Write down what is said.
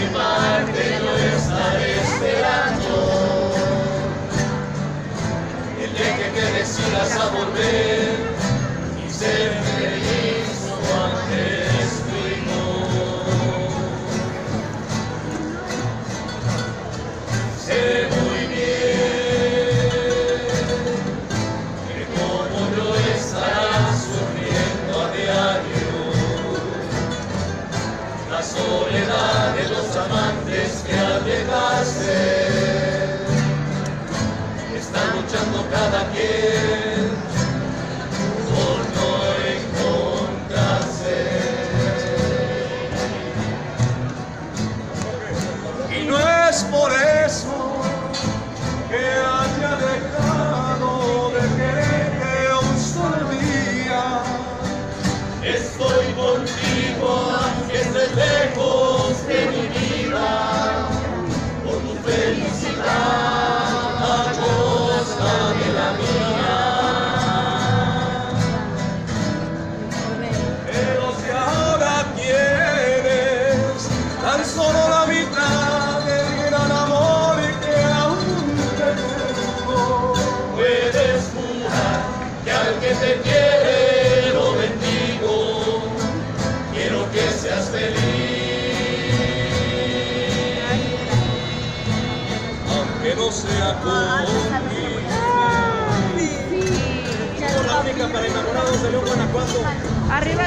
mi parte yo estaré esperando. El día que te decidas a volver. Está luchando cada quien por no encontrarse. Y no es por eso. que no sea conmigo. Para enamorados de León, Guanajuato. Arriba.